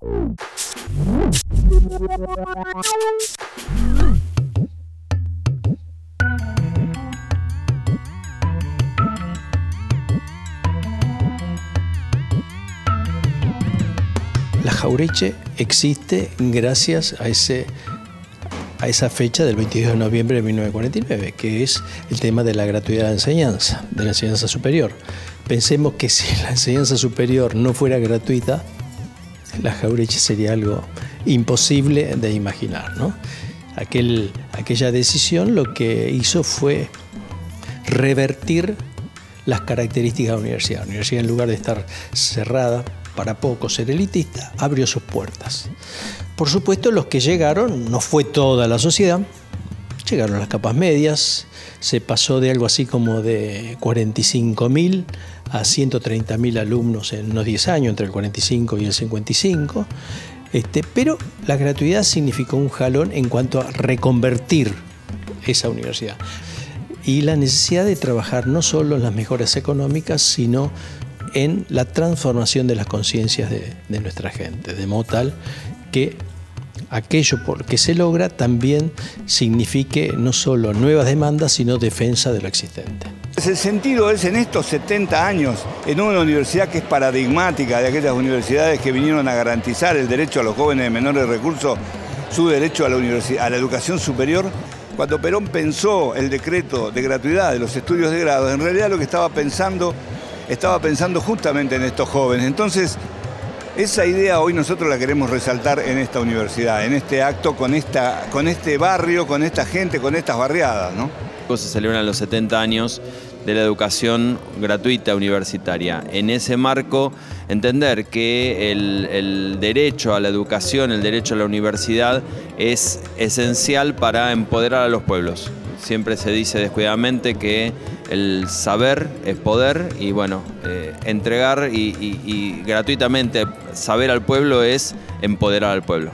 La Jaureche existe gracias a, ese, a esa fecha del 22 de noviembre de 1949, que es el tema de la gratuidad de la enseñanza, de la enseñanza superior. Pensemos que si la enseñanza superior no fuera gratuita, la Jaureche sería algo imposible de imaginar. ¿no? Aquel, aquella decisión lo que hizo fue revertir las características de la universidad. La universidad, en lugar de estar cerrada para poco, ser elitista, abrió sus puertas. Por supuesto, los que llegaron, no fue toda la sociedad, llegaron las capas medias, se pasó de algo así como de 45.000 a 130.000 alumnos en unos 10 años, entre el 45 y el 55. Este, pero la gratuidad significó un jalón en cuanto a reconvertir esa universidad y la necesidad de trabajar no solo en las mejoras económicas, sino en la transformación de las conciencias de, de, nuestra gente, de modo tal que aquello por que se logra también signifique no solo nuevas demandas, sino defensa de lo existente. El sentido es en estos 70 años, en una universidad que es paradigmática de aquellas universidades que vinieron a garantizar el derecho a los jóvenes de menores recursos, su derecho a la, a la educación superior, cuando Perón pensó el decreto de gratuidad de los estudios de grado, en realidad lo que estaba pensando, estaba pensando justamente en estos jóvenes. Entonces, esa idea hoy nosotros la queremos resaltar en esta universidad, en este acto, con, esta, con este barrio, con esta gente, con estas barriadas. ¿no? Se celebran los 70 años de la educación gratuita universitaria. En ese marco, entender que el, el, derecho a la educación, el derecho a la universidad es esencial para empoderar a los pueblos. Siempre se dice descuidadamente que el saber es poder y bueno, eh, entregar y, gratuitamente saber al pueblo es empoderar al pueblo.